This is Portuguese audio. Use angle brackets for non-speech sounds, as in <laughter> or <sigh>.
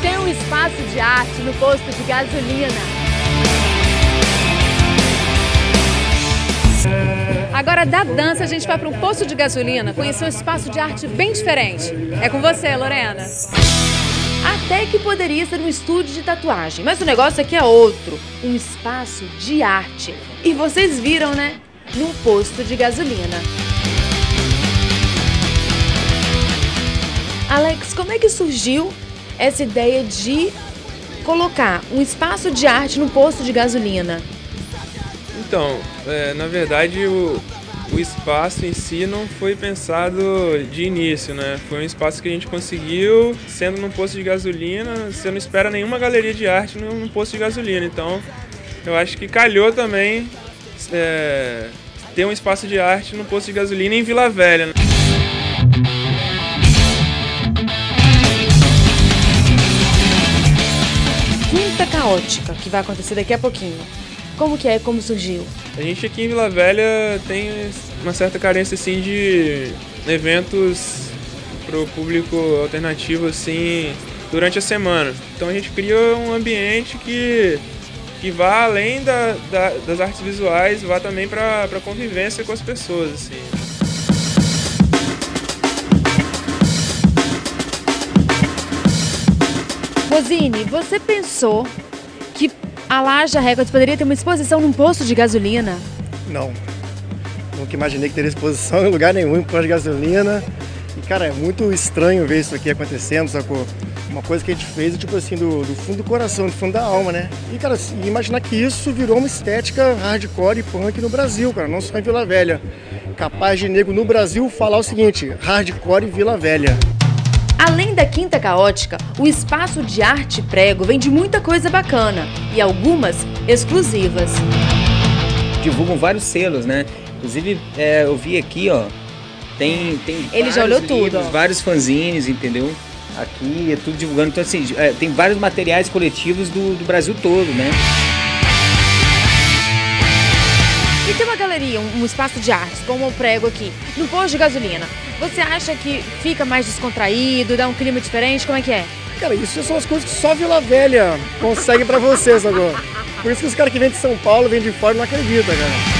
tem um espaço de arte no posto de gasolina. Agora, da dança, a gente vai para um posto de gasolina conhecer um espaço de arte bem diferente. É com você, Lorena. Até que poderia ser um estúdio de tatuagem, mas o negócio aqui é outro: um espaço de arte. E vocês viram, né? Num posto de gasolina. Alex, como é que surgiu essa ideia de colocar um espaço de arte no posto de gasolina? Então, é, na verdade, o, o espaço em si não foi pensado de início, né? Foi um espaço que a gente conseguiu sendo num posto de gasolina. Você não espera nenhuma galeria de arte num posto de gasolina. Então, eu acho que calhou também é, ter um espaço de arte no posto de gasolina em Vila Velha. Né? Caótica, que vai acontecer daqui a pouquinho. Como que é? Como surgiu? A gente aqui em Vila Velha tem uma certa carência assim de eventos para o público alternativo assim durante a semana. Então a gente cria um ambiente que que vá além da, da, das artes visuais, vá também para a convivência com as pessoas. Assim. Rosine, você pensou a Laja Records poderia ter uma exposição num posto de gasolina? Não. Nunca imaginei que teria exposição <laughs> em lugar nenhum em posto de gasolina. E, cara, é muito estranho ver isso aqui acontecendo, sacou? Uma coisa que a gente fez, tipo assim, do, do fundo do coração, do fundo da alma, né? E, cara, assim, imaginar que isso virou uma estética hardcore e punk no Brasil, cara, não só em Vila Velha. Capaz de nego no Brasil falar o seguinte, hardcore e Vila Velha. Além da Quinta Caótica, o espaço de arte prego vende muita coisa bacana e algumas exclusivas. Divulgam vários selos, né? Inclusive, é, eu vi aqui, ó, tem, tem Ele já olhou livros, tudo. Vários fanzines, entendeu? Aqui é tudo divulgando. Então, assim, é, tem vários materiais coletivos do, do Brasil todo, né? E tem uma galeria, um, um espaço de arte, como o prego aqui, no posto de gasolina. Você acha que fica mais descontraído, dá um clima diferente? Como é que é? Cara, isso são as coisas que só Vila Velha consegue para vocês agora. Por isso que os caras que vêm de São Paulo, vêm de fora, não acreditam, cara.